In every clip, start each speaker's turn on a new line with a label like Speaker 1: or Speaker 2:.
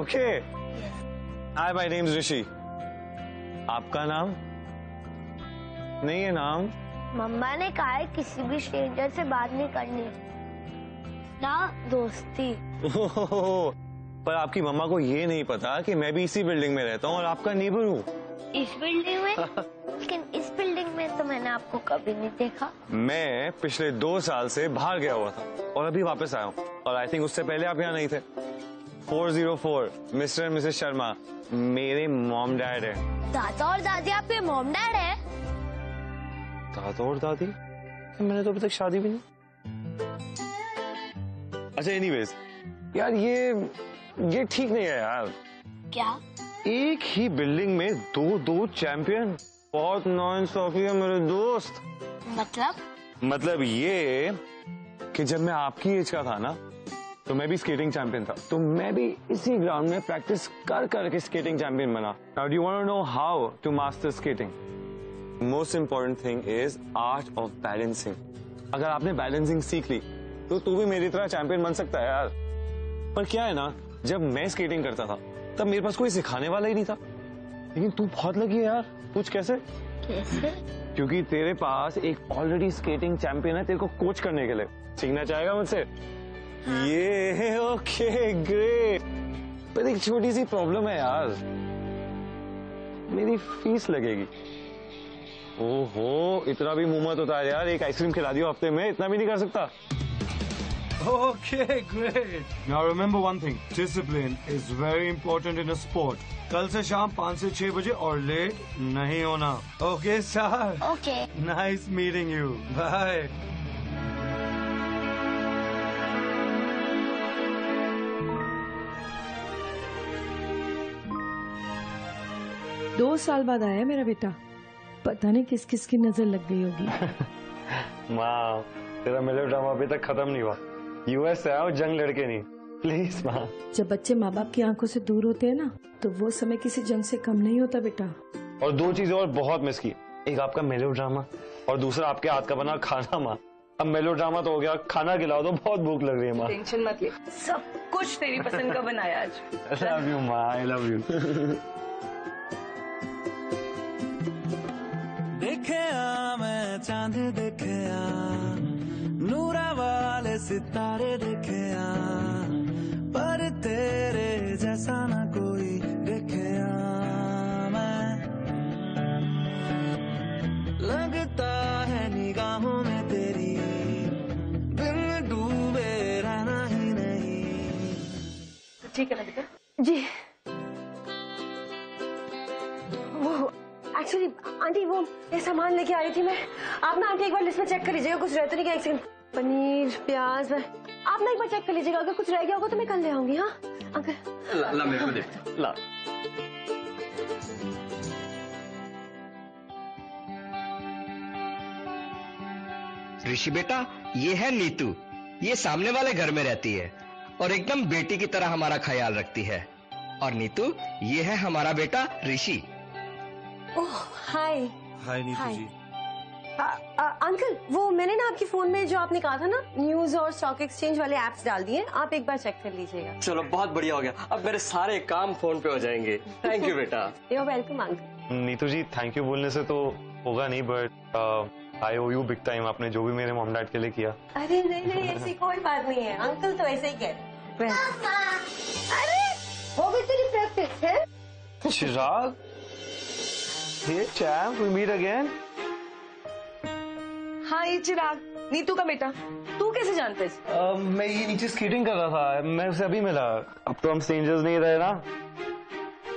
Speaker 1: okay? Hi, my name's Rishi. आपका नाम? नहीं है नाम?
Speaker 2: मम्मा ने कहा है किसी भी स्ट्रेंजर से बात नहीं करनी। ना दोस्ती।
Speaker 1: पर आपकी मम्मा को ये नहीं पता कि मैं भी इसी बिल्डिंग में रहता हूँ और आपका नेबर हूँ।
Speaker 2: इस बिल्डिंग में? लेकिन इस बिल्डिंग में तो मैंने आपको कभी नहीं देखा।
Speaker 1: मैं पिछले दो साल से बाहर गया हुआ था और अभी वापस आया हूँ। और आई थिंक उससे पहले आप यहाँ नहीं थे। 404 मिस्टर एंड मिसेस शर्मा मेरे मॉम डैड है।
Speaker 2: दादा और दादी आपके मोम डैड है?
Speaker 1: दादा और दादी? मैंने तो अभी तक शादी भी नहीं। अच्छा एनीवेज यार ये ये ठीक नहीं है यार।
Speaker 2: क्या?
Speaker 1: एक ही बिल्डिंग में दो दो चैंपियन बहुत नाइंसाफी है मेरे दोस्त।
Speaker 2: मतलब?
Speaker 1: मतलब ये कि जब मैं आपकी एज का था ना तो मैं भी स्केटिंग चैंपियन था। तो मैं भी इसी ग्राउंड में प्रैक्टिस कर करके स्केटिंग चैंपियन बना। Now do want to know how to master skating most important thing is art of balancing अगर आपने बैलेंसिंग सीख ली तो तू भी मेरी तरह चैंपियन बन सकता है यार। पर क्या है ना जब मैं स्केटिंग करता था तब मेरे पास कोई सिखाने वाला ही नहीं था। लेकिन तू बहुत लगी है यार। पूछ कैसे?
Speaker 2: कैसे?
Speaker 1: क्योंकि तेरे पास एक ऑलरेडी स्केटिंग चैंपियन है तेरे को कोच करने के लिए। सीखना चाहेगा मुझसे? ये ओके ग्रेट। पर एक छोटी सी प्रॉब्लम है यार। मेरी फ़ीस लगेगी। ओहो इतना भी मुँह मत होता है यार। एक आइसक्रीम खिला दियो हफ़्ते में इतना भी नहीं कर सकता।
Speaker 3: Okay, great. Now remember one thing, discipline is very important in a sport. कल से शाम पाँच से छह बजे और लेट नहीं होना। Okay sir
Speaker 2: okay.
Speaker 3: Nice meeting you bye
Speaker 4: दो साल बाद आया मेरा बेटा। पता नहीं किस किस की नज़र लग गई होगी।
Speaker 1: माँ तेरा मेलो ड्रामा अभी तक खत्म नहीं हुआ। यूएस से आओ जंग लड़के नहीं। प्लीज़ माँ।
Speaker 4: जब बच्चे माँ बाप की आँखों से दूर होते हैं ना तो वो समय किसी जंग से कम नहीं होता बेटा।
Speaker 1: और दो चीज़ें और बहुत मिस की। एक आपका मेलो ड्रामा और दूसरा आपके हाथ का बना खाना माँ। अब मेलो ड्रामा तो हो गया खाना खिलाओ तो बहुत भूख लग रही है माँ।
Speaker 5: टेंशन मत ले। सब कुछ तेरी पसंद का बनाया आज।
Speaker 1: आई लव यू माँ आई लव यू
Speaker 6: सितारे देखया पर तेरे जैसा ना कोई देखया मैं लगता है निगाहों में तेरी बिन डूबे रहना ही नहीं।
Speaker 5: ठीक है ललिता।
Speaker 7: जी। वो एक्चुअली आंटी वो ये सामान लेके आई थी मैं। आप ना आंटी एक बार लिस्ट में चेक कर लीजिएगा कुछ रह तो नहीं गया एक सेकंड पनीर प्याज। आप ना एक बार चेक कर लीजिएगा अगर कुछ रह गया होगा तो मैं कल ले आऊँगी हाँ? अंकल।
Speaker 8: ला, ला मेरे को दे। ला। ऋषि बेटा ये है नीतू। ये सामने वाले घर में रहती है और एकदम बेटी की तरह हमारा ख्याल रखती है। और नीतू ये है हमारा बेटा ऋषि।
Speaker 7: ओह हाय
Speaker 3: हाय नीतू जी।
Speaker 7: अंकल वो मैंने ना आपके फ़ोन में जो आपने कहा था ना न्यूज़ और स्टॉक एक्सचेंज वाले एप्स डाल दिए आप एक बार चेक कर लीजिएगा।
Speaker 8: चलो बहुत बढ़िया हो गया। अब मेरे सारे काम फ़ोन पे हो जाएँगे। थैंक यू बेटा।
Speaker 7: You welcome uncle
Speaker 1: Neetu ji thank you बोलने से तो होगा नहीं but I owe you big time आपने जो भी मेरे मॉम डैड के लिए किया।
Speaker 7: अरे नहीं नहीं ऐसी कोई बात नहीं है। अंकल तो ऐसे ही कह रहे अरे वो भी तेरी प्रैक्टिस है?
Speaker 1: चिराग? ये चैम्प वी मीट अगेन
Speaker 5: हाँ ये चिराग। नीतू का बेटा। तू कैसे जानते इसे?
Speaker 1: मैं ये नीचे स्केटिंग कर रहा था। मैं उसे अभी मिला। अब तो हम स्ट्रेंजर्स नहीं रहे ना।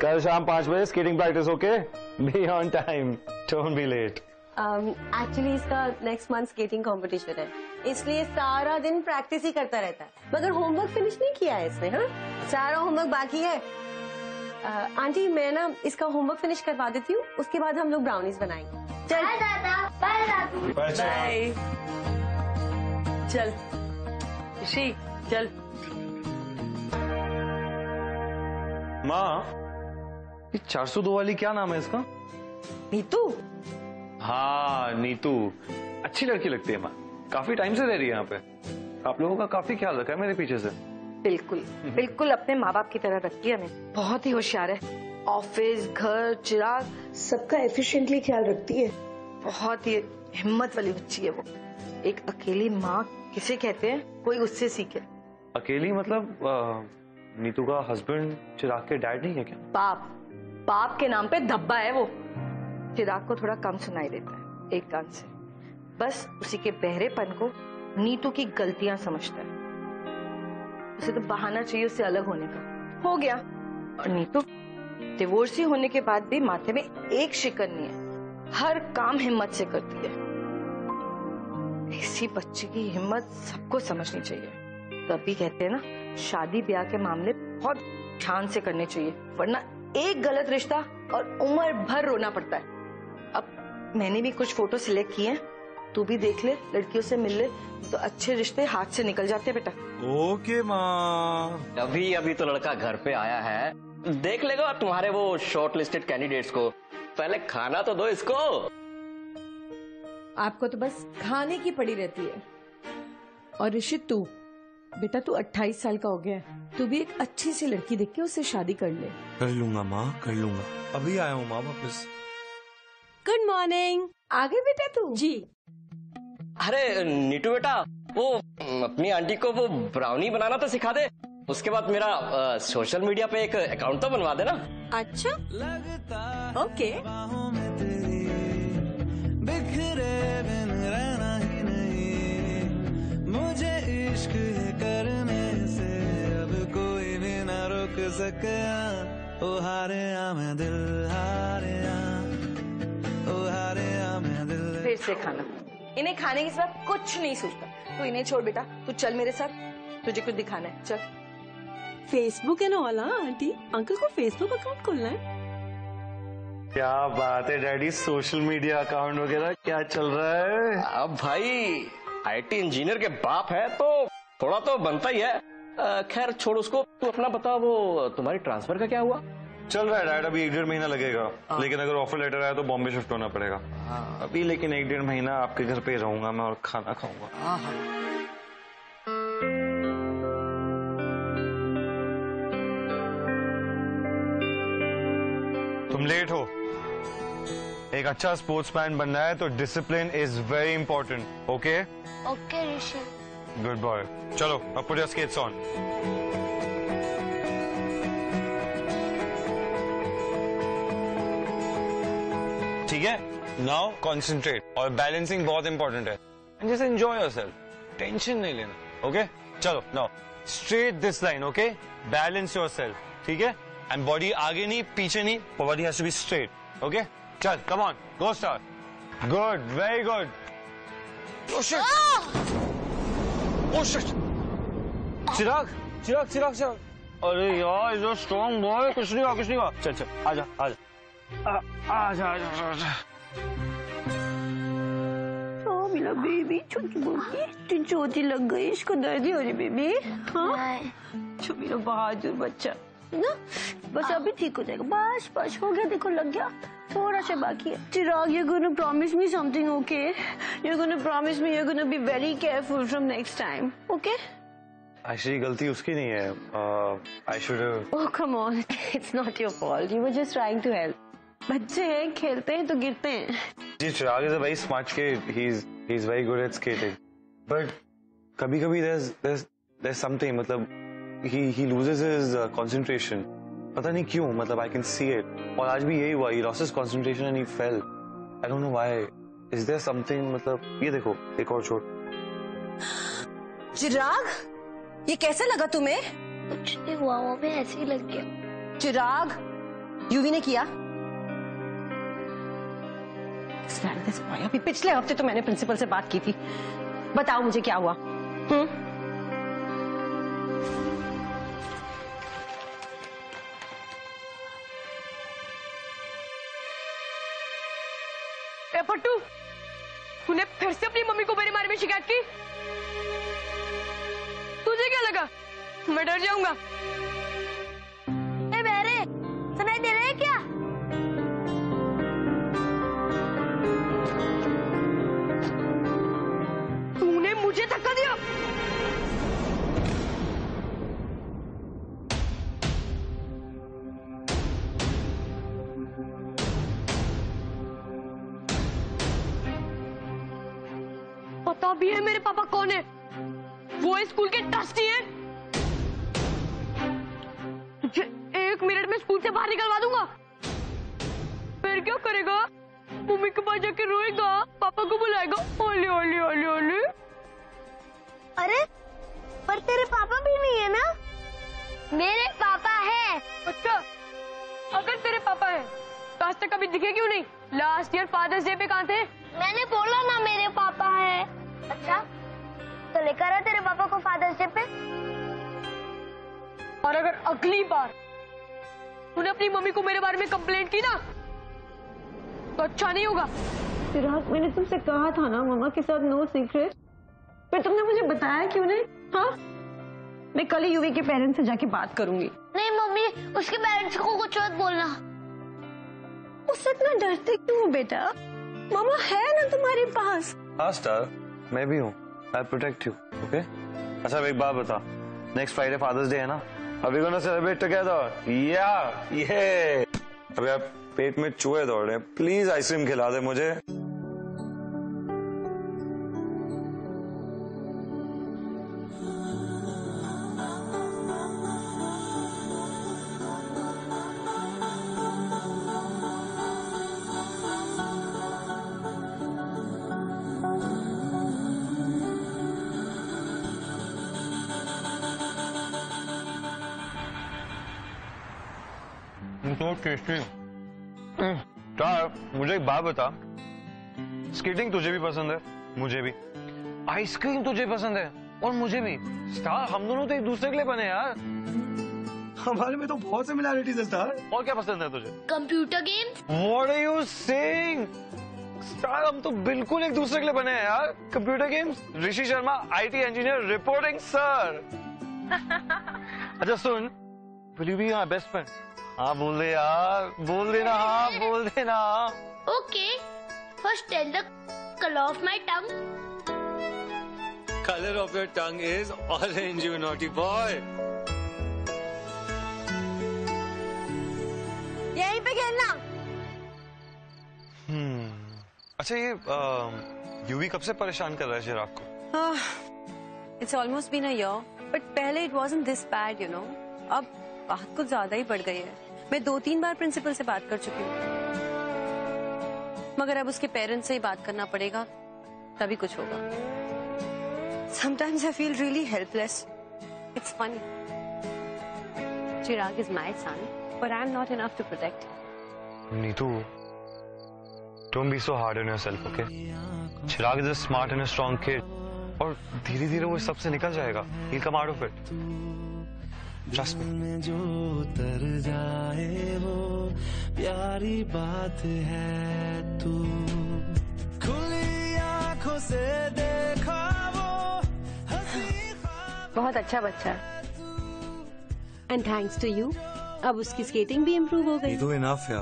Speaker 1: कल शाम पाँच बजे skating practice okay be on time don't be late
Speaker 7: actually इसका नेक्स्ट मंथ स्केटिंग कंपटीशन है। इसलिए सारा दिन प्रैक्टिस ही करता रहता है। मगर होमवर्क फिनिश नहीं किया है इसने हाँ? सारा होमवर्क बाकी है। uh, आंटी मैं ना इसका होमवर्क फिनिश करवा देती हूँ। उसके बाद हम लोग ब्राउनीज बनाएँगे। चल।
Speaker 2: बाय दादा बाय दादू
Speaker 5: बाय चल। ऋषि चल।
Speaker 1: माँ? ये 402 वाली क्या नाम है इसका?
Speaker 5: नीतू।
Speaker 1: हाँ नीतू। अच्छी लड़की लगती है माँ। काफ़ी टाइम से रह रही है यहाँ पे। आप लोगों का काफ़ी ख्याल रखा है मेरे पीछे से।
Speaker 5: बिल्कुल बिल्कुल अपने माँ बाप की तरह रखती है हमें। बहुत ही होशियार है। ऑफ़िस घर चिराग सबका एफिशिएंटली ख्याल रखती है। बहुत ही हिम्मत वाली बच्ची है वो। एक अकेली माँ किसे कहते हैं? कोई उससे सीखे।
Speaker 1: अकेली मतलब अ, नीतू का हस्बैंड चिराग के डैड नहीं है क्या?
Speaker 5: बाप। बाप के नाम पे धब्बा है वो। चिराग को थोड़ा कम सुनाई देता है एक कान से। बस उसी के बहरेपन को नीतू की गलतियाँ समझता है। उसे तो बहाना चाहिए उससे अलग होने का। हो गया। और नीतू डिवोर्सी होने के बाद भी माथे में एक शिकन नहीं है। हर काम हिम्मत से करती है। ऐसी बच्ची की हिम्मत सबको समझनी चाहिए। तभी कहते हैं ना शादी ब्याह के मामले बहुत ध्यान से करने चाहिए वरना एक गलत रिश्ता और उम्र भर रोना पड़ता है। अब मैंने भी कुछ फ़ोटो सिलेक्ट किए हैं। तू भी देख ले लड़कियों से मिल ले तो अच्छे रिश्ते हाथ से निकल जाते हैं बेटा।
Speaker 3: ओके माँ।
Speaker 8: अभी अभी तो लड़का घर पे आया है। देख लेगा तुम्हारे वो शॉर्ट लिस्टेड कैंडिडेट्स को। पहले खाना तो दो इसको।
Speaker 4: आपको तो बस खाने की पड़ी रहती है। और ऋषित तू बेटा तू 28 साल का हो गया है। तू भी एक अच्छी सी लड़की देख के उससे शादी कर ले।
Speaker 3: कर लूँगा माँ कर लूँगा। अभी आया हूँ माँ वापस।
Speaker 4: गुड मॉर्निंग आ गए बेटा तू? जी।
Speaker 8: अरे नीटू बेटा वो अपनी आंटी को वो ब्राउनी बनाना तो सिखा दे। उसके बाद मेरा अ, सोशल मीडिया पे एक अकाउंट तो बनवा देना।
Speaker 4: अच्छा। ओके
Speaker 6: बिखरे बिन रहना ही नहीं। मुझे इश्क करने से अब कोई भी ना रोक सके। ओ हारे आ मैं दिल हारे आ ओ हारे आ मैं दिल।
Speaker 5: फिर से खाना। इन्हें खाने के सिवा कुछ नहीं सोचता। तू इन्हें छोड़ बेटा तू चल मेरे साथ। तुझे कुछ दिखाना है। चल।
Speaker 4: फेसबुक है ना वाला आंटी? अंकल को फेसबुक अकाउंट खोलना है?
Speaker 1: क्या बात है डैडी? सोशल मीडिया अकाउंट वगैरह क्या चल रहा है?
Speaker 8: अब भाई आईटी इंजीनियर के बाप है तो थोड़ा तो बनता ही है। खैर छोड़ उसको। तू अपना बता वो तुम्हारी ट्रांसफ़र का क्या हुआ?
Speaker 1: चल रहा है डैड। अभी एक डेढ़ महीना लगेगा। लेकिन अगर ऑफ़र लेटर आया तो बॉम्बे शिफ्ट होना पड़ेगा। अभी लेकिन एक डेढ़ महीना आपके घर पे ही रहूँगा मैं और खाना खाऊँगा। तुम एक अच्छा स्पोर्ट्समैन बनना है तो discipline is very important okay
Speaker 2: okay Rishi
Speaker 1: good boy चलो अब पुट योर स्केट्स ऑन ठीक है? नाउ कॉन्सेंट्रेट और बैलेंसिंग बहुत इंपॉर्टेंट है. And just enjoy yourself tension नहीं लेना ओके चलो now straight this line okay balance yourself ठीक है? एंड बॉडी आगे नहीं पीछे नहीं body has to be straight okay चल come on go start good very good Oh shit! Oh shit! Chirag Chirag Chirag Chirag अरे यार जो स्ट्रॉन्ग बॉय कुछ नहीं हुआ कुछ नहीं हुआ. चल चल आजा आजा आ- आजा आजा आजा
Speaker 2: ओ मेरा बेबी छोटी बेबी इतनी चोटी लग गई इसको दर्द हो रही बेबी हाँ? जो मेरा बहादुर बच्चा। ना? बस अभी ठीक हो जाएगा। बस बस हो गया देखो लग गया। थोड़ा सा बाकी है। Chirag you gonna promise me something okay you gonna promise me you gonna be very careful from next time okay
Speaker 1: Actually, गलती उसकी नहीं है। I should
Speaker 2: oh come on it's not your fault you were just trying to help बच्चे हैं खेलते हैं तो गिरते हैं।
Speaker 1: जी Chirag is a very smart kid he is he is very good at skating but कभी कभी देयर देयर समथिंग मतलब he he loses his uh, concentration. पता नहीं क्यों मतलब I can see it. और आज भी यही हुआ he lost his concentration and he fell. I don't know why. Is there something मतलब ये देखो एक और चोट
Speaker 7: चिराग ये कैसे लगा तुम्हें?
Speaker 2: कुछ नहीं हुआ वो भी ऐसे ही लग गया।
Speaker 7: चिराग यूवी ने किया? अभी पिछले हफ़्ते तो मैंने प्रिंसिपल से बात की थी। बताओ मुझे क्या हुआ? हम्म?
Speaker 5: पट्टू तूने फिर से अपनी मम्मी को मेरे बारे में शिकायत की? तुझे क्या लगा? मैं डर जाऊँगा।
Speaker 9: पता भी है मेरे पापा कौन है? वो स्कूल के ट्रस्टी हैं। तुझे एक मिनट में स्कूल से बाहर निकलवा दूँगा। फिर क्या करेगा? मम्मी के पास जाके रोएगा पापा को बुलाएगा ओले ओले ओले ओले।
Speaker 2: अरे पर तेरे पापा भी नहीं है ना? मेरे पापा है।
Speaker 9: अच्छा अगर तेरे पापा है तो आज तक कभी दिखे क्यों नहीं? लास्ट ईयर फादर्स डे पे कहाँ थे?
Speaker 2: मैंने बोला ना मेरे पापा है। अच्छा? तो लेकर आ तेरे पापा को फादर्स डे पे?
Speaker 9: और अगर अगली बार तूने अपनी मम्मी को मेरे बारे में कंप्लेंट की ना तो अच्छा नहीं होगा।
Speaker 7: चिराग मैंने तुमसे कहा था ना मम्मा के साथ नो सीक्रेट फिर तुमने मुझे बताया क्यों नहीं? हाँ? मैं कल ही यूवी के पेरेंट्स से जाके बात करूँगी।
Speaker 2: नहीं मम्मी उसके पेरेंट्स को कुछ मत बोलना। उससे इतना डरते क्यों हो बेटा? मामा है ना तुम्हारे पास?
Speaker 1: हाँ स्टार मैं भी हूँ। आई प्रोटेक्ट यू ओके अच्छा अब एक बात बता। नेक्स्ट फ्राइडे फादर्स डे है ना? अभी गोना सेलिब्रेट टुगेदर या ये आप पेट में चूहे दौड़ रहे प्लीज़ आइसक्रीम खिला दे मुझे। टेस्टी स्टार मुझे एक बात बता। स्केटिंग तुझे भी पसंद है मुझे भी। आइसक्रीम तुझे पसंद है और मुझे भी। स्टार हम दोनों तो एक दूसरे के लिए बने यार।
Speaker 3: हमारे में तो बहुत सिमिलैरिटीज है स्टार
Speaker 1: और क्या पसंद है तुझे?
Speaker 2: Computer games
Speaker 1: What are you saying? Star हम तो बिल्कुल एक दूसरे के लिए बने हैं यार। Computer games Rishi Sharma IT engineer reporting sir अच्छा सुन। Will you be my best friend हाँ बोल दे यार। बोल देना हाँ बोल देना
Speaker 2: okay first tell the colour of my tongue
Speaker 3: colour of your tongue is orange you naughty boy
Speaker 2: यहीं पे खेलना।
Speaker 1: हम्म। अच्छा ये यूवी कब से परेशान कर रहा है चिराग को?
Speaker 7: It's almost been a year but पहले it wasn't this bad you know अब बात कुछ ज़्यादा ही बढ़ गई है। मैं दो तीन बार प्रिंसिपल से बात कर चुकी हूँ। मगर अब उसके पेरेंट्स से ही बात करना पड़ेगा, तभी कुछ होगा। Sometimes I feel really helpless it's funny Chirag is my son but I am not enough to protect
Speaker 1: Neetu don't be so hard on yourself okay Chirag is a smart and strong kid और धीरे धीरे वो इस सबसे निकल जाएगा। He come out of it trust
Speaker 6: me जो उतर जाए वो प्यारी बात है तू। खुली आँखों से देखा वो
Speaker 7: बहुत अच्छा बच्चा। एंड थैंक्स टू यू अब उसकी स्केटिंग भी इम्प्रूव हो गई।
Speaker 3: ये तो इनफ या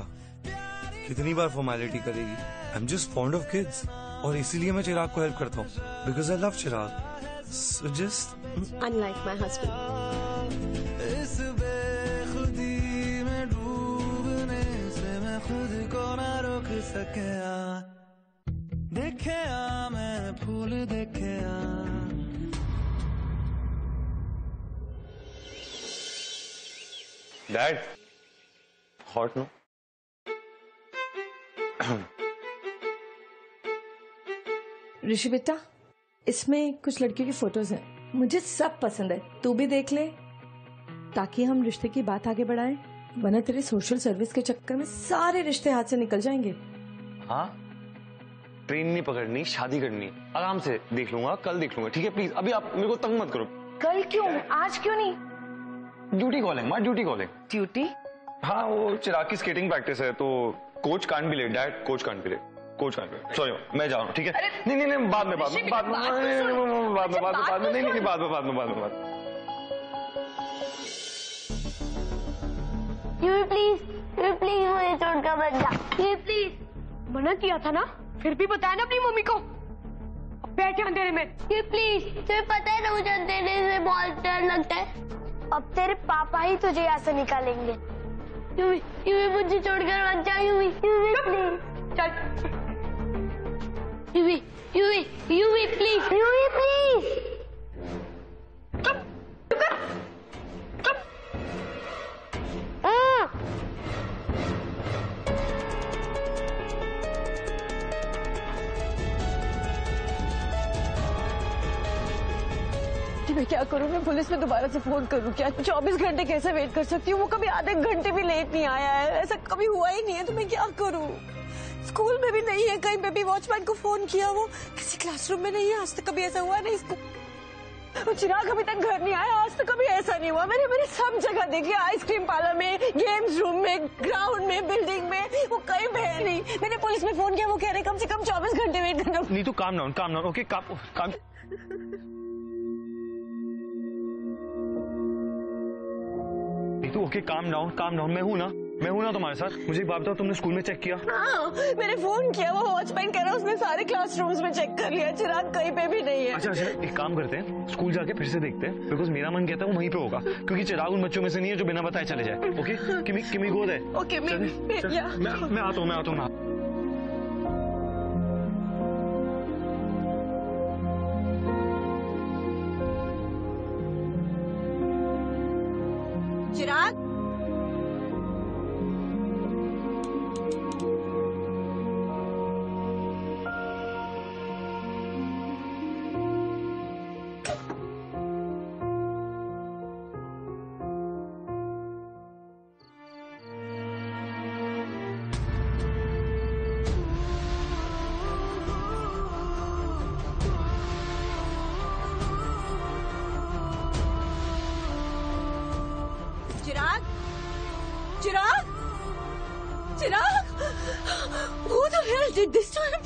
Speaker 3: कितनी बार फॉर्मेलिटी करेगी? I am just fond of kids और इसीलिए मैं चिराग को हेल्प करता हूँ।
Speaker 6: Because I love Chirag. So just unlike my husband देखे आ मैं फूल देखे आ।
Speaker 1: डैड हॉट नो
Speaker 4: ऋषि बेटा इसमें कुछ लड़कियों की फ़ोटोज़ हैं। मुझे सब पसंद है। तू भी देख ले। ताकि हम रिश्ते की बात आगे बढ़ाएँ वरना तेरे सोशल सर्विस के चक्कर में सारे रिश्ते हाथ से निकल जाएँगे।
Speaker 1: हाँ? ट्रेन नहीं पकड़नी शादी करनी आराम से देख लूँगा कल देख लूँगा ठीक है प्लीज़ अभी आप मेरे को तंग मत करो
Speaker 5: कल क्यों आज क्यों नहीं
Speaker 1: ड्यूटी कॉलिंग माँ ड्यूटी कॉलिंग
Speaker 5: ड्यूटी
Speaker 1: हाँ वो चिराग की स्केटिंग प्रैक्टिस है तो coach can't be late dad coach can't be late coach can't be sorry मैं जा रहा हूँ ठीक है नहीं नहीं नहीं बाद में बाद में बाद में बाद में बाद में बाद में नहीं नहीं बाद में बाद में बाद में बाद में
Speaker 2: यू प्लीज़ यू प्लीज़ मुझे छोड़कर मत जा यू प्लीज़
Speaker 9: मना किया था ना फिर भी बताया ना अपनी मम्मी को? बैठे अंधेरे में।
Speaker 2: यू प्लीज़ तुम्हें पता है ना मुझे अंधेरे से बहुत डर लगता है? अब तेरे पापा ही तुझे यहाँ से निकालेंगे। यूवी यूवी मुझे छोड़कर मत जा यूवी यूवी प्लीज़
Speaker 9: चल।
Speaker 2: यूवी यूवी यूवी प्लीज़ यूवी प्लीज़
Speaker 7: मैं क्या करूँ? मैं पुलिस में दोबारा से फ़ोन करूँ? क्या 24 घंटे कैसे वेट कर सकती हूँ? वो कभी आधे घंटे भी लेट नहीं आया है। ऐसा कभी हुआ ही नहीं है तो मैं क्या करूँ? स्कूल में भी नहीं है, कहीं भी वॉचमैन को फ़ोन किया वो। किसी क्लासरूम में नहीं है, आज तक कभी ऐसा हुआ नहीं। इसको चिराग अभी तक घर नहीं आया, आज तक कभी ऐसा नहीं हुआ। मैंने मैंने सब जगह देखी आइसक्रीम पार्लर में गेम्स रूम में ग्राउंड में बिल्डिंग में, वो कहीं पे है नहीं। मैंने पुलिस में फ़ोन किया, वो कह रहे, कम से कम चौबीस घंटे वेट करना।
Speaker 1: नीतू काम डाउन काम down okay calm calm Neetu okay calm down calm down मैं हूँ ना मैं हूँ ना तुम्हारे साथ। मुझे एक बात बताओ तुमने स्कूल में चेक किया?
Speaker 7: हाँ मैंने फ़ोन किया वो वॉचमैन कह रहा है उसने सारे क्लासरूम्स में चेक कर लिया चिराग कहीं पे भी नहीं है।
Speaker 1: अच्छा अच्छा एक काम करते हैं स्कूल जाके फिर से देखते हैं बिकॉज़ मेरा मन कहता है वो वहीं पे होगा क्योंकि चिराग उन बच्चों में से नहीं है जो बिना बताए चले जाए। ओके किमी किमी गोद है
Speaker 7: ओके मैं
Speaker 1: आता हूँ मैं आता हूँ।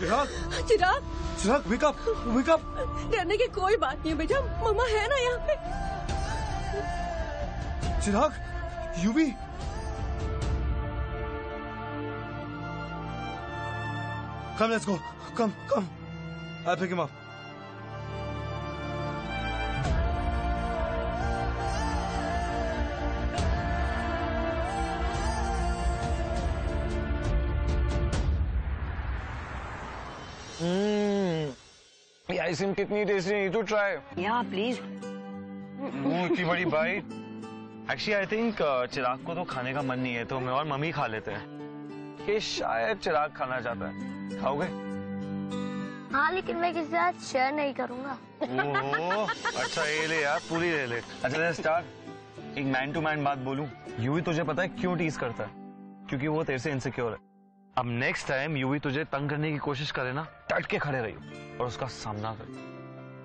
Speaker 7: चिराग। चिराग। चिराग
Speaker 10: वेक अप वेक अप
Speaker 7: डरने की कोई बात नहीं बेटा। मम्मा है ना यहाँ पे।
Speaker 10: Chirag Yuvi come let's go. Come come I'll pick him up.
Speaker 1: Ice cream कितनी टेस्टी है टू ट्राई
Speaker 7: या प्लीज़
Speaker 1: इतनी बड़ी bite actually I think Chirag को तो खाने का मन नहीं है तो मैं और मम्मी खा लेते हैं. कि शायद चिराग खाना चाहता है. खाओगे?
Speaker 2: हाँ लेकिन मैं किसी साथ शेयर नहीं करूँगा।
Speaker 1: ओहो, अच्छा ये ले यार पूरी ले ले. अच्छा स्टार्ट एक मैन टू मैन बात बोलूँ. यूवी तुझे पता है क्यों टीज करता है? क्योंकि वो तेरे से इनसिक्योर है. अब नेक्स्ट टाइम यूवी तुझे तंग करने की कोशिश करे ना डट के खड़े रहियो. और उसका सामना कर।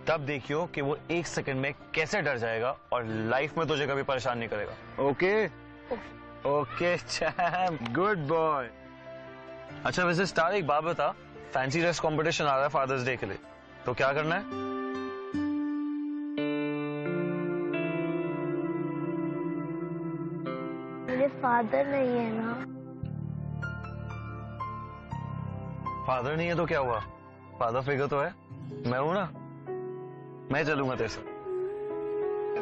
Speaker 1: तब देखियो कि वो एक सेकंड में कैसे डर जाएगा और लाइफ में तुझे कभी परेशान नहीं करेगा। Okay? Okay champ. Good boy. अच्छा वैसे स्टार एक बात बता। फैंसी ड्रेस कंपटीशन आ रहा है फादर्स डे के लिए। तो क्या करना है?
Speaker 2: मेरे फादर नहीं है ना।
Speaker 1: फादर नहीं है तो क्या हुआ? फादर फिगर तो है मैं हूँ ना मैं चलूँगा तेरे साथ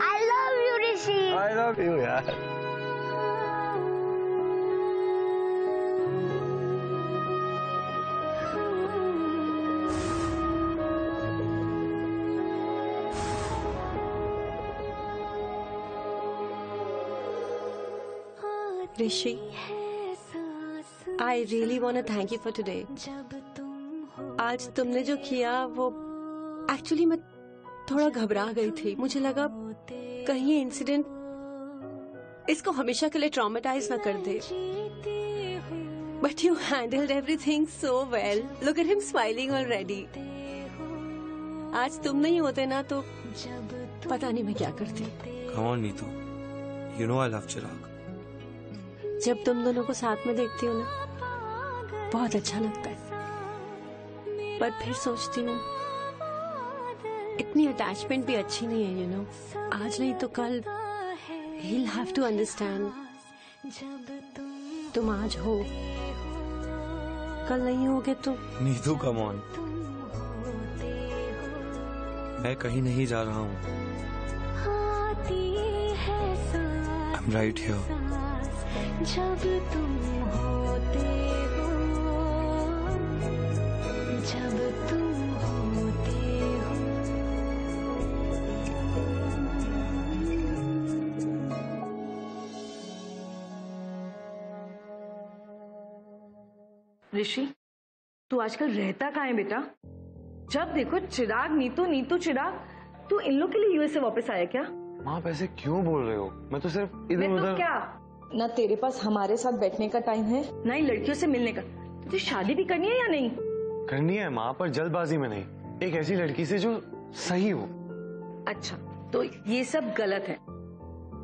Speaker 2: I love you Rishi
Speaker 1: I love you यार
Speaker 11: Rishi, I really want to thank you for today. आज तुमने जो किया वो एक्चुअली मैं थोड़ा घबरा गई थी। मुझे लगा कहीं ये इंसिडेंट इसको हमेशा के लिए ट्रॉमेटाइज ना कर दे। But you handled everything so well look at him smiling already आज तुम नहीं होते ना तो पता नहीं मैं क्या करती।
Speaker 10: Come on, Neetu. You know I love Chirag.
Speaker 11: जब तुम दोनों को साथ में देखती हूँ ना बहुत अच्छा लगता है। पर फिर सोचती हूँ इतनी अटैचमेंट भी अच्छी नहीं है यू नो आज नहीं तो कल he'll have to understand तुम आज हो कल नहीं होगे तो
Speaker 10: नीतू come on. मैं कहीं नहीं जा रहा हूँ I'm right here.
Speaker 2: जब हो जब तुम
Speaker 5: ऋषि तू आजकल रहता कहाँ है बेटा? जब देखो चिराग नीतू नीतू चिराग तू इन लोग के लिए यूएस से वापस आया क्या?
Speaker 1: माँ आप ऐसे क्यों बोल रहे हो? मैं तो सिर्फ़ इधर
Speaker 5: मैं तो
Speaker 1: उधर
Speaker 5: क्या?
Speaker 4: ना तेरे पास हमारे साथ बैठने का टाइम है?
Speaker 5: ना ही लड़कियों से मिलने का। तुझे शादी भी करनी है या नहीं?
Speaker 1: करनी है माँ पर जल्दबाजी में नहीं। एक ऐसी लड़की से जो सही हो।
Speaker 5: अच्छा तो ये सब गलत है।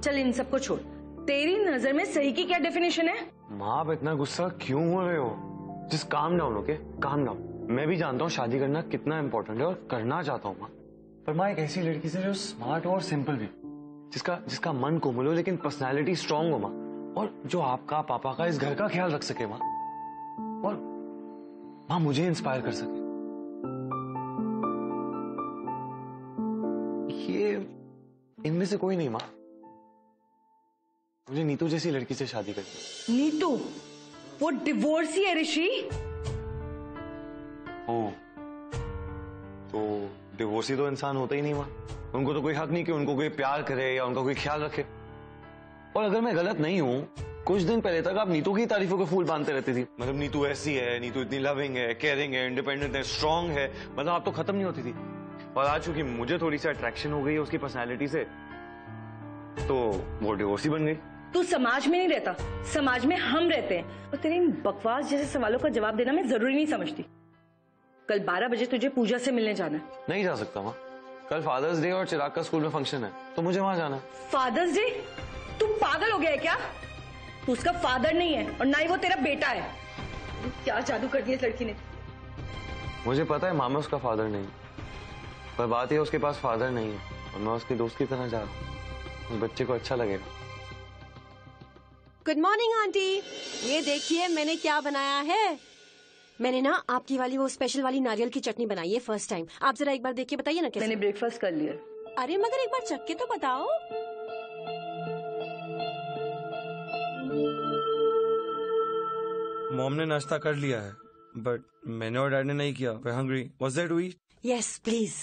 Speaker 5: चल इन सबको छोड़। तेरी नज़र में सही की क्या डेफिनेशन है?
Speaker 1: माँ आप इतना गुस्सा क्यों हो रहे हो? जिस काम डाउन ओके काम डाउन मैं भी जानता हूँ शादी करना कितना इम्पोर्टेंट है और करना चाहता हूँ पर माँ, एक ऐसी लड़की से जो स्मार्ट हो और सिंपल भी, जिसका जिसका मन कोमल हो, लेकिन पर्सनालिटी स्ट्रांग हो माँ, और जो आपका पापा का इस घर का ख्याल रख सके माँ, और माँ, मुझे इंस्पायर कर सके। ये, इनमें से कोई नहीं माँ। मुझे नीतू जैसी लड़की से शादी करनी
Speaker 5: नीतू? वो डिवोर्स ही है ऋषि।
Speaker 1: ओ तो डिवोर्सी तो इंसान होता ही नहीं वहाँ उनको तो कोई हक नहीं कि उनको कोई प्यार करे या उनका कोई ख्याल रखे। और अगर मैं गलत नहीं हूँ, कुछ दिन पहले तक आप नीतू की तारीफों के फूल बांधते रहती थी। मतलब नीतू ऐसी है, नीतू इतनी लविंग है केयरिंग है इंडिपेंडेंट है स्ट्रांग है। मतलब आप तो खत्म नहीं होती थी। और आज चूँकि मुझे थोड़ी सी अट्रैक्शन हो गई है उसकी पर्सनैलिटी से तो वो डिवोर्सी बन गई।
Speaker 5: तू समाज में नहीं रहता। समाज में हम रहते हैं। और तेरे इन बकवास जैसे सवालों का जवाब देना मैं ज़रूरी नहीं समझती। कल 12 बजे तुझे पूजा से मिलने जाना है।
Speaker 1: नहीं जा सकता वहाँ कल फादर्स डे और चिराग का स्कूल में फ़ंक्शन है तो मुझे वहाँ जाना है।
Speaker 5: फादर्स डे तू पागल हो गया है क्या? तू उसका फादर नहीं है और ना ही वो तेरा बेटा है। क्या जादू कर दिया इस लड़की ने?
Speaker 1: मुझे पता है मामा उसका फादर नहीं पर बात यह उसके पास फादर नहीं है और मैं उसके दोस्त की तरह जा रहा हूँ। उस बच्चे को अच्छा लगेगा।
Speaker 7: गुड मॉर्निंग आंटी ये देखिए मैंने क्या बनाया है? मैंने ना आपकी वाली वो स्पेशल वाली नारियल की चटनी बनाई है फ़र्स्ट टाइम आप जरा एक बार देख के बताइए ना कैसे?
Speaker 5: मैंने ब्रेकफास्ट कर लिया।
Speaker 7: अरे मगर एक बार चख के तो बताओ।
Speaker 3: मॉम ने नाश्ता कर लिया है बट मैंने और डैड ने नहीं किया। वे hungry was that we
Speaker 7: yes please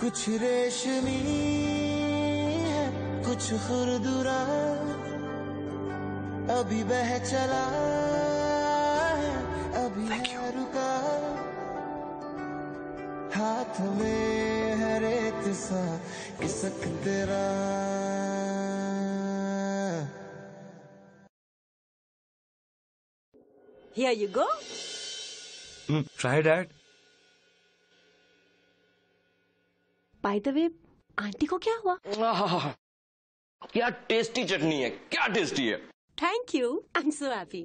Speaker 6: कुछ रेशमी कुछ खुरदुरा अभी बह चला है अभी है रुका। हाथ में है रेत सा किसक तेरा।
Speaker 7: Here you go
Speaker 3: try dad
Speaker 7: by the way aunty को क्या हुआ?
Speaker 12: आहा, क्या टेस्टी चटनी है क्या टेस्टी है?
Speaker 7: Thank you I am so happy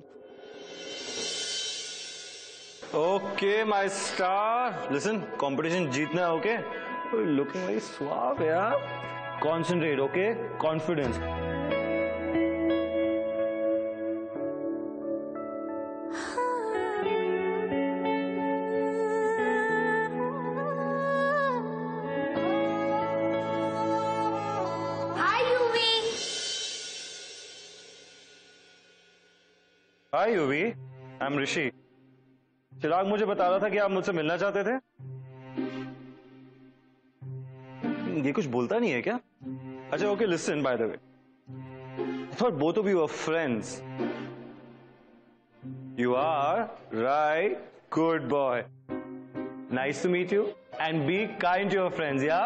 Speaker 1: okay my star listen competition जीतना है ओके लुकिंग वेरी स्वाव यार concentrate
Speaker 9: okay confidence
Speaker 1: hi Yuvi I am Rishi Chirag मुझे बता रहा था कि आप मुझसे मिलना चाहते थे। ये कुछ बोलता नहीं है क्या? अच्छा okay listen by the way for both of you friends you are right good boy nice to meet you and be kind to your friends या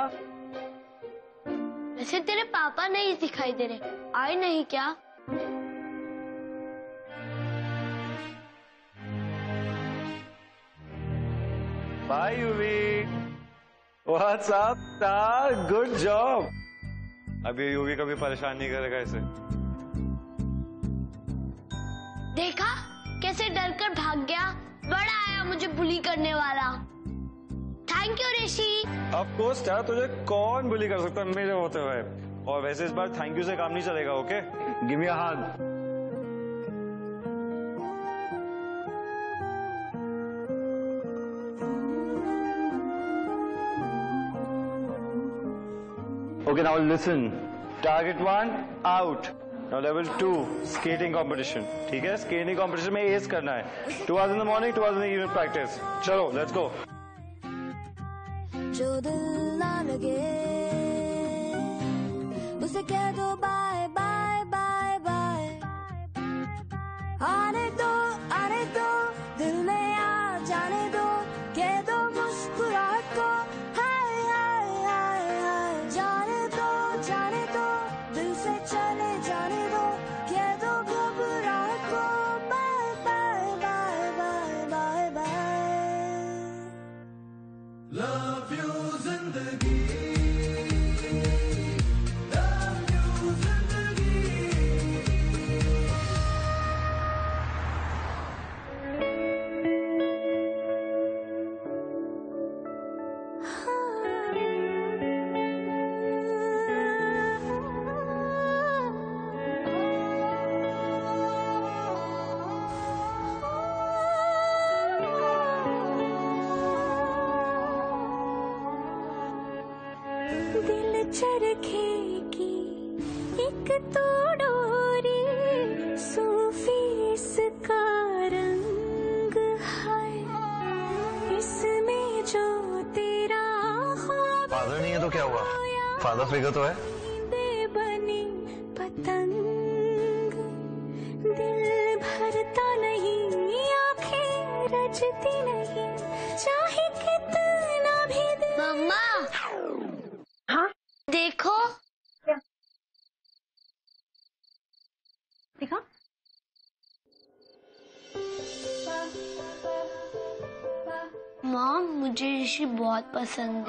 Speaker 9: वैसे तेरे पापा नहीं दिखाई दे रहे। आए नहीं क्या?
Speaker 1: Bye, Yuvi. What's up, star? Good job. अब ये यूवी कभी परेशान नहीं करेगा इसे।
Speaker 9: देखा? कैसे डर कर भाग गया? बड़ा आया मुझे बुली करने वाला। Thank you Rishi
Speaker 1: of course यार तुझे कौन बुली कर सकता? है मेरे होते हुए। और वैसे इस बार थैंक यू से काम नहीं चलेगा okay give me a hug Okay, now listen. Target one out. Now level two, skating competition. ठीक है skating competition में ace करना है. Two hours in the morning, two hours in the evening practice. चलो, let's go.
Speaker 11: जो दिल ना लगे उसे कह दो बाय बाय बाय बाय आने दो तो
Speaker 13: क्या हुआ? फादर फिगर तो है।
Speaker 11: दे बनी पतंग। दिल भरता नहीं आँखें रजती नहीं। चाहे कितना भी मम्मा।
Speaker 2: हाँ?
Speaker 11: देखो।
Speaker 2: देखा?
Speaker 11: मॉम मुझे ऋषि बहुत पसंद है।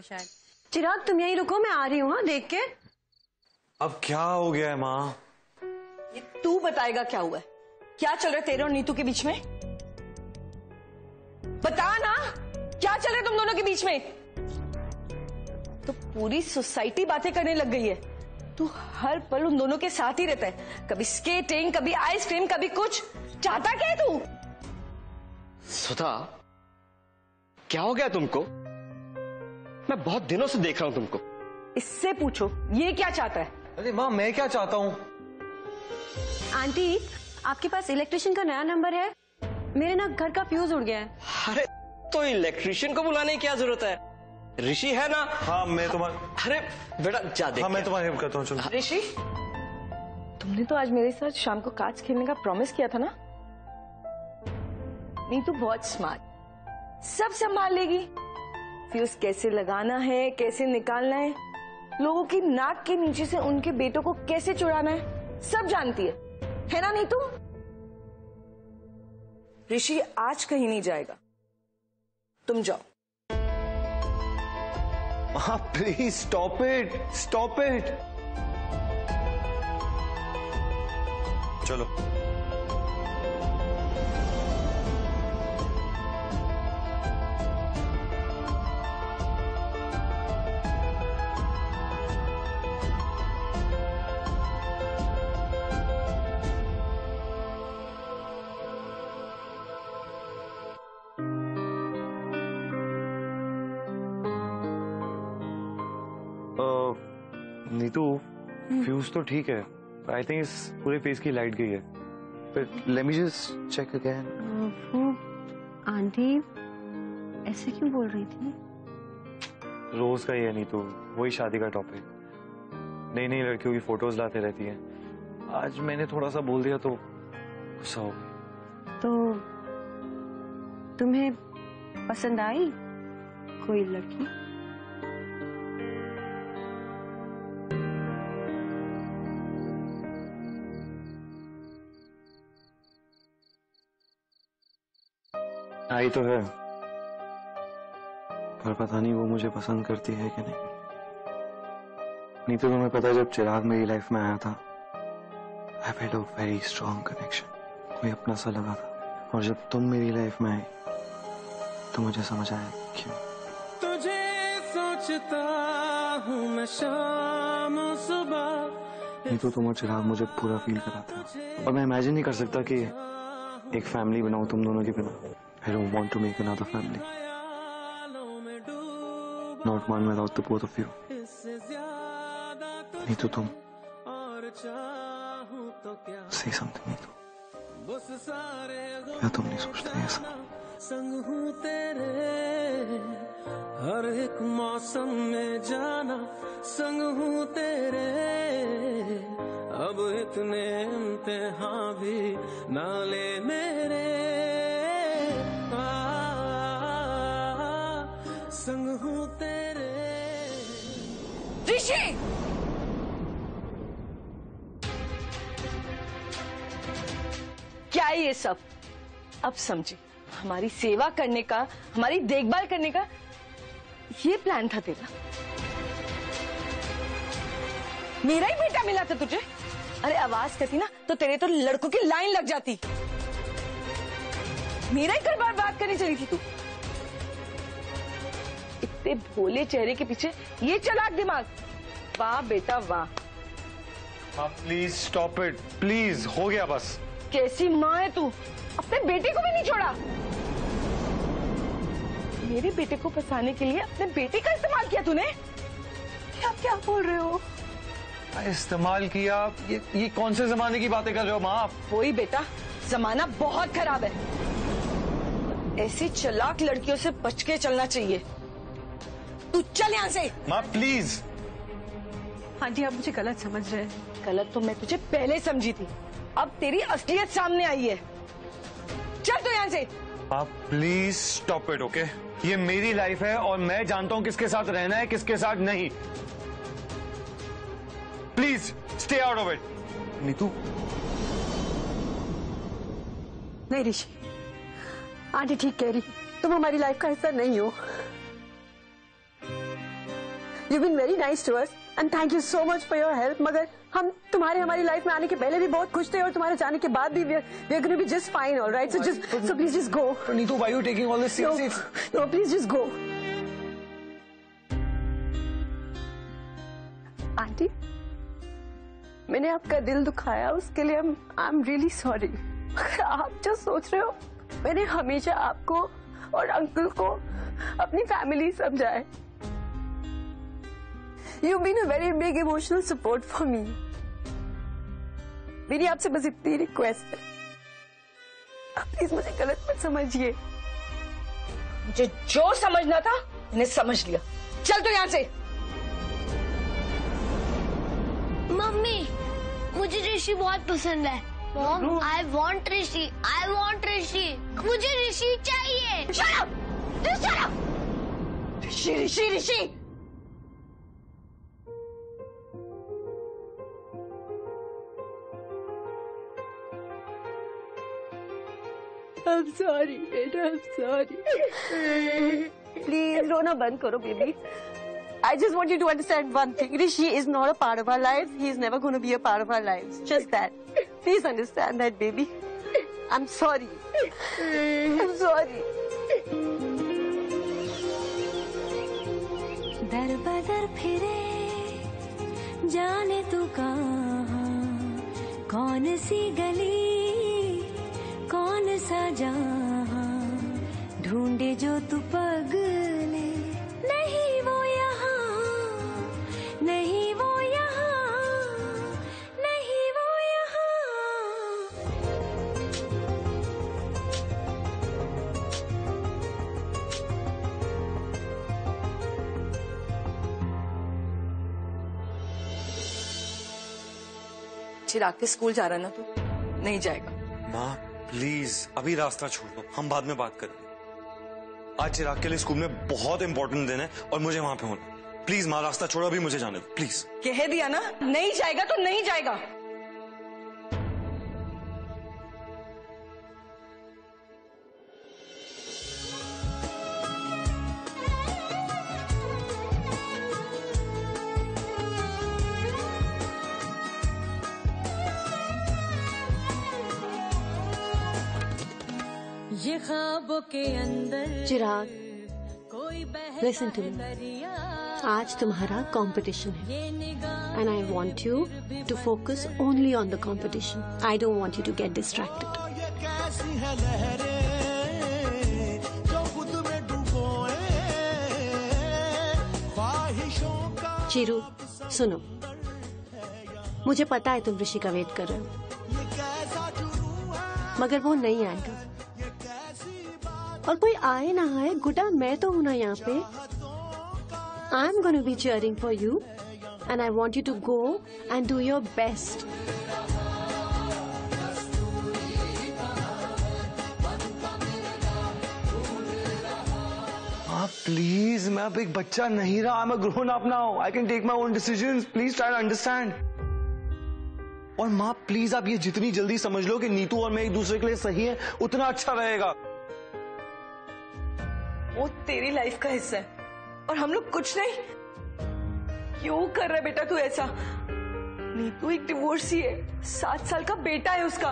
Speaker 7: होगा शायद। चिराग तुम यहीं रुको मैं आ रही हूँ हाँ, देख के।
Speaker 1: अब क्या हो गया है माँ?
Speaker 5: ये तू बताएगा क्या हुआ है? क्या चल रहा है तेरे और नीतू के बीच में? बता ना क्या चल रहा है तुम दोनों के बीच में? तो पूरी सोसाइटी बातें करने लग गई है। तू हर पल उन दोनों के साथ ही रहता है। कभी स्केटिंग कभी आइसक्रीम कभी कुछ। चाहता क्या है तू?
Speaker 8: सुधा क्या हो गया तुमको? मैं बहुत दिनों से देख रहा हूँ तुमको।
Speaker 5: इससे पूछो ये क्या चाहता है?
Speaker 13: अरे माँ मैं क्या चाहता हूँ?
Speaker 7: आंटी आपके पास इलेक्ट्रिशियन का नया नंबर है? मेरे ना घर का फ्यूज उड़ गया है।
Speaker 8: अरे तो इलेक्ट्रिशियन को बुलाने की क्या ज़रूरत है? ऋषि है ना?
Speaker 13: हाँ मैं तुम्हारा
Speaker 8: अरे बेटा जा देख।
Speaker 13: हाँ मैं तुम्हारी हेल्प करता हूँ चलो।
Speaker 5: ऋषि तुमने तो आज मेरे साथ शाम को काच खेलने का प्रॉमिस किया था ना? नीतू बहुत स्मार्ट सब संभाल लेगी। फ्यूज कैसे लगाना है, कैसे निकालना है। लोगों की नाक के नीचे से उनके बेटों को कैसे चुराना है, सब जानती है। है ना नीतू? ऋषि, आज कहीं नहीं जाएगा। तुम जाओ।
Speaker 1: Please stop it stop it
Speaker 13: चलो।
Speaker 1: नीतू फ्यूज तो ठीक है आई थिंक इस पूरे फेस की लाइट गई है। But let me just check again
Speaker 7: वो आंटी ऐसे क्यों बोल रही थी?
Speaker 1: रोज का ही है नीतू वही शादी का टॉपिक नई नई लड़कियों की फ़ोटोज़ लाते रहती है। आज मैंने थोड़ा सा बोल दिया तो गुस्सा हो गई।
Speaker 7: तो तुम्हें पसंद आई कोई लड़की?
Speaker 1: आई तो है। पर पता नहीं वो मुझे पसंद करती है कि नहीं। नहीं तो तुम्हें पता जब चिराग मेरी लाइफ में आया था I felt a very strong connection कोई अपना सा लगा था। और जब तुम मेरी लाइफ में आई तो मुझे समझ आया क्यों।
Speaker 6: तुझे सोचता हूँ मैं शाम सुबह।
Speaker 1: नहीं तो तुम और चिराग मुझे पूरा फील कराते हो। और मैं इमेजिन नहीं कर सकता कि एक फैमिली बनाओ तुम दोनों के बिना। I don't want to make another family not one without the both of you नहीं तो तुम से समथिंग नहीं तो या तुम नहीं सोचते ऐसा
Speaker 6: संग हूँ तेरे हर एक मौसम में जाना, संग हूँ तेरे। अब इतने इम्तिहान भी ना ले मेरे।
Speaker 5: क्या है ये सब? अब समझे, हमारी सेवा करने का, हमारी देखभाल करने का, ये प्लान था तेरा। मेरा ही बेटा मिला था तुझे? अरे आवाज़ करती ना तो तेरे तो लड़कों की लाइन लग जाती। मेरा ही घर बार बात करने चली थी तू। इतने भोले चेहरे के पीछे ये चलाक दिमाग। वाह बेटा वाह।
Speaker 1: प्लीज़ स्टॉप इट प्लीज़ हो गया बस।
Speaker 5: कैसी माँ है तू? अपने बेटे को भी नहीं छोड़ा। मेरे बेटे को फंसाने के लिए अपने बेटे का इस्तेमाल किया तूने? क्या क्या बोल रहे हो?
Speaker 1: इस्तेमाल किया? ये ये कौन से जमाने की बातें कर रहे हो माँ
Speaker 5: वही बेटा जमाना बहुत खराब है। ऐसी चलाक लड़कियों से बच के चलना चाहिए। तू चल यहाँ से।
Speaker 1: माँ प्लीज़
Speaker 7: आंटी आप मुझे गलत समझ रहे हैं।
Speaker 5: गलत तो मैं तुझे पहले समझी थी। अब तेरी असलियत सामने आई है। चल तो यहाँ से।
Speaker 1: आप प्लीज़ स्टॉप इट ओके ये मेरी लाइफ है और मैं जानता हूँ किसके साथ रहना है किसके साथ नहीं। Please stay out of it Neetu.
Speaker 7: नहीं ऋषि आंटी ठीक कह रही तुम हमारी लाइफ का हिस्सा नहीं हो। You been very nice to us and thank you so much for your help मगर हम तुम्हारे हमारी लाइफ में आने के पहले भी बहुत खुश थे और तुम्हारे जाने के बाद भी we are be just fine all right so just so please just go
Speaker 1: Neetu why you taking all this
Speaker 7: no no please just go aunty मैंने आपका दिल दुखाया उसके लिए आई एम रियली सॉरी मगर आप जो सोच रहे हो मैंने हमेशा आपको और अंकल को अपनी फैमिली समझा है। You been a very big emotional support for me मेरी आपसे बस इतनी रिक्वेस्ट है। आप प्लीज़ मुझे गलत मत समझिए।
Speaker 5: मुझे जो समझना था मैंने समझ लिया। चल तो यहाँ से।
Speaker 2: मम्मी मुझे ऋषि बहुत पसंद है। Mom I want Rishi I want Rishi. मुझे ऋषि चाहिए।
Speaker 5: Shut up! Just shut up! Rishi Rishi Rishi!
Speaker 7: I'm sorry, बेटा I'm sorry. Please रोना बंद करो baby. I just want you to understand one thing. Rishi is not a part of our lives. He is never going to be a part of our lives. Just that. Please understand that, baby. I'm sorry. I'm sorry.
Speaker 11: दर बदर फिरे जाने तू कहाँ कौन सी गली कौन सा जहाँ ढूंढे जो तू पगले? नहीं वो यहाँ नहीं वो यहाँ नहीं वो यहाँ।
Speaker 5: चिराग के स्कूल जा रहा ना तू? नहीं जाएगा।
Speaker 14: माँ प्लीज़ अभी रास्ता छोड़ दो। हम बाद में बात करेंगे। आज चिराग के लिए स्कूल में बहुत इंपॉर्टेंट दिन है और मुझे वहाँ पे होना प्लीज़ माँ, रास्ता छोड़ो, अभी मुझे जाने दो। प्लीज़
Speaker 5: कह दिया ना, नहीं जाएगा तो नहीं जाएगा।
Speaker 11: के अंदर
Speaker 15: चिराग
Speaker 11: कोई बह
Speaker 15: लिसन टू मी आज तुम्हारा कंपटीशन है। And I want you to focus only on the competition I don't want you to get
Speaker 13: distracted लहरें जो खुद में डूबोए ख्वाहिशों का
Speaker 7: चिरू सुनो। मुझे पता है तुम ऋषि का वेट कर रहे हो। मगर वो नहीं आएगा। और कोई आए ना आए, गुटा मैं तो हूँ ना यहाँ पे। I am gonna be cheering for you and I want you to go and do your
Speaker 1: best please मैं अब एक बच्चा नहीं रहा। मैं grown up now I can take my own decision please try understand और माँ प्लीज़ आप ये जितनी जल्दी समझ लो कि नीतू और मैं एक दूसरे के लिए सही है, उतना अच्छा रहेगा।
Speaker 5: वो तेरी लाइफ का हिस्सा है। और हम लोग कुछ नहीं। क्यों कर रहा है बेटा तू ऐसा? नीतू एक डिवोर्सी है। सात साल का बेटा है उसका।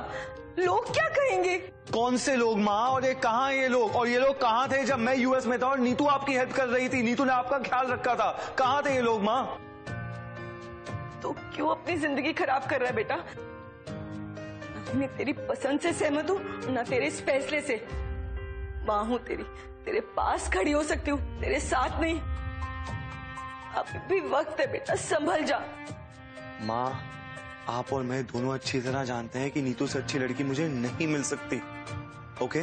Speaker 5: लोग क्या कहेंगे?
Speaker 1: कौन से लोग माँ? और ये कहाँ ये लोग? और ये लोग कहाँ थे जब मैं यूएस में था और नीतू आपकी हेल्प कर रही थी? नीतू ने आपका ख्याल रखा था। कहाँ थे ये लोग माँ?
Speaker 5: तो क्यों अपनी ज़िंदगी खराब कर रहा है बेटा? मैं तेरी पसंद से सहमत हूँ ना तेरे इस फैसले से। माँ हूँ तेरी। तेरे पास खड़ी हो सकती हूँ तेरे साथ नहीं। अभी भी वक्त है बेटा संभल जा।
Speaker 1: माँ आप और मैं दोनों अच्छी तरह जानते हैं कि नीतू से अच्छी लड़की मुझे नहीं मिल सकती ओके?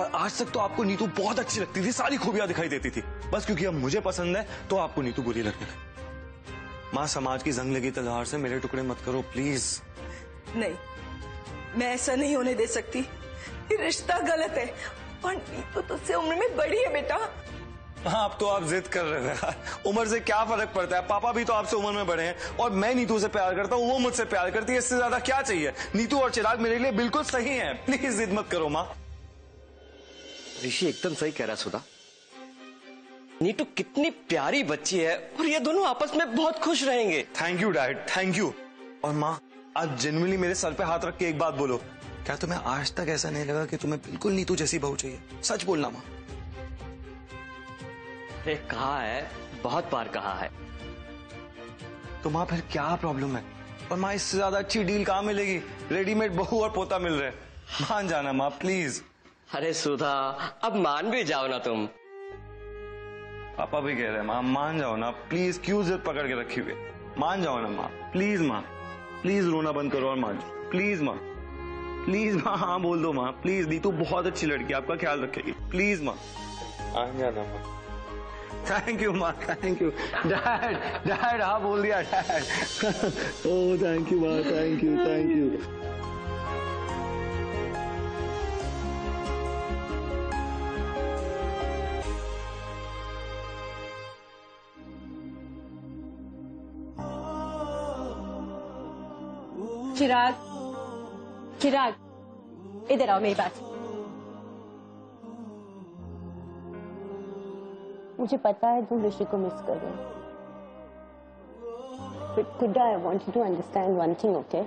Speaker 1: और आज तक तो आपको नीतू बहुत अच्छी लगती थी सारी खूबियाँ दिखाई देती थी। बस क्योंकि अब मुझे पसंद है तो आपको नीतू बुरी लगने लगी माँ समाज की जंग लगी तलवार से मेरे टुकड़े मत करो प्लीज़।
Speaker 5: नहीं मैं ऐसा नहीं होने दे सकती। रिश्ता गलत है और नीतू तुझसे उम्र में बड़ी है बेटा।
Speaker 1: हाँ अब तो आप जिद कर रहे हैं। उम्र से क्या फ़र्क पड़ता है? पापा भी तो आपसे उम्र में बड़े हैं और मैं नीतू से प्यार करता हूँ वो मुझसे प्यार करती है इससे ज़्यादा क्या चाहिए? नीतू और चिराग मेरे लिए बिल्कुल सही है। प्लीज़ जिद मत करो माँ।
Speaker 8: ऋषि एकदम सही कह रहा है सुधा। नीतू कितनी प्यारी बच्ची है और ये दोनों आपस में बहुत खुश रहेंगे।
Speaker 1: Thank you dad thank you और माँ आज जेनुअनली मेरे सर पे हाथ रख के एक बात बोलो। क्या तुम्हें आज तक ऐसा नहीं लगा कि तुम्हें बिल्कुल नीतू जैसी बहू चाहिए? सच बोलना माँ।
Speaker 8: अरे कहा है बहुत बार कहा है।
Speaker 1: तो माँ फिर क्या प्रॉब्लम है? और माँ इससे ज़्यादा अच्छी डील कहाँ मिलेगी? रेडीमेड बहू और पोता मिल रहे मान जाना माँ प्लीज़
Speaker 8: अरे सुधा अब मान भी जाओ ना तुम।
Speaker 1: पापा भी कह रहे हैं माँ मान जाओ ना प्लीज़ क्यों जिद पकड़ के रखी हुई? मान जाओ ना माँ प्लीज़ माँ। प्लीज़ रोना बंद करो और मान जाओ। प्लीज़ माँ। प्लीज़ माँ हाँ बोल दो माँ प्लीज़ नीतू बहुत अच्छी लड़की आपका ख्याल रखेगी। प्लीज़ माँ। जाना माँ। थैंक यू माँ थैंक यू डैड डैड हाँ बोल दिया डैड ओह थैंक यू माँ thank you thank you
Speaker 7: Chirag Chirag इधर आओ मेरी पास मुझे पता है तुम ऋषि को मिस कर रहे want you to understand one thing, okay?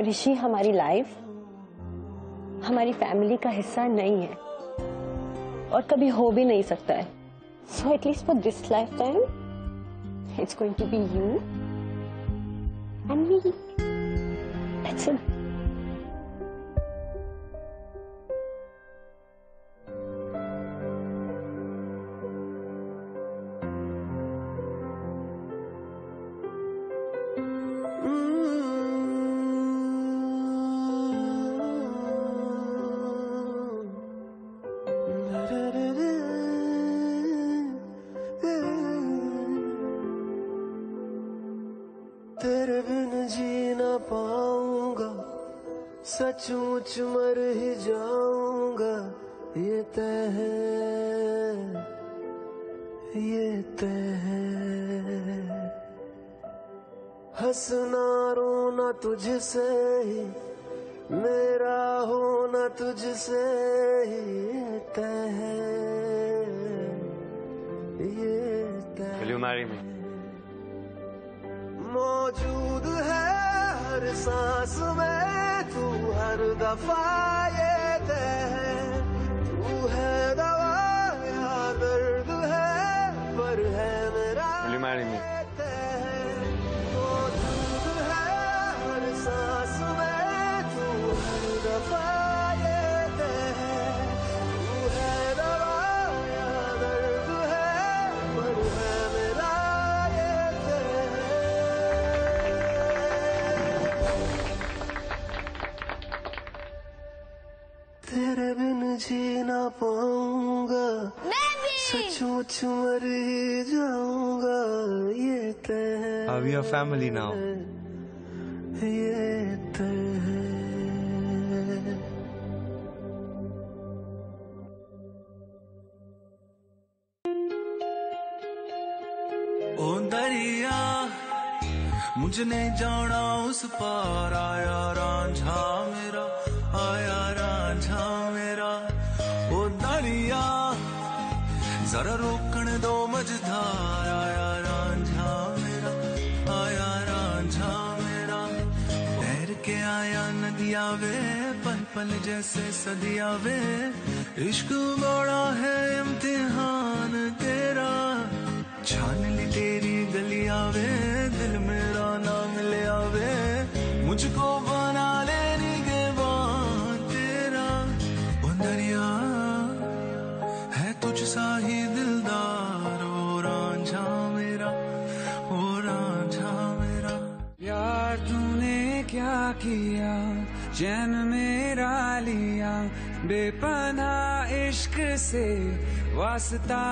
Speaker 7: ऋषि हमारी लाइफ हमारी फैमिली का हिस्सा नहीं है। और कभी हो भी नहीं सकता है।
Speaker 13: So at least for this lifetime it's going to
Speaker 1: be you and me
Speaker 13: that's it दफ़ा ये तय है तू है दवा या दर्द है पर है मेरा
Speaker 6: पाऊँगा। सचमुच मर ही जाऊँगा ये तय है
Speaker 13: Are we a
Speaker 6: ये तय ओ दरिया मुझे नहीं जाना उस पार आया रांझा मेरा जरा रोकण दो मझधार, आया रांझा मेरा, आया रांझा मेरा। तैर के आया नदिया वे, पल पल जैसे सदिया वे। इश्क बड़ा है इम्तिहान तेरा बेपना इश्क से वास्ता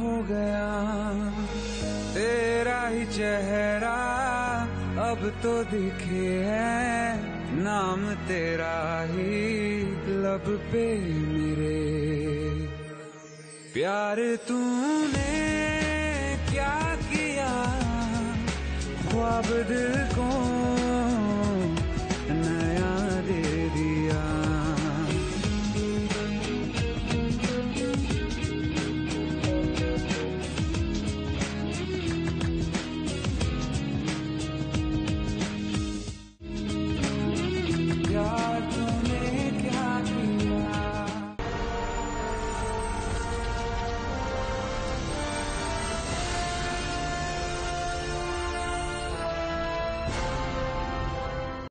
Speaker 6: हो गया। तेरा ही चेहरा अब तो दिखे है। नाम तेरा ही लब पे मेरे। प्यार तूने क्या किया? ख्वाब दिल को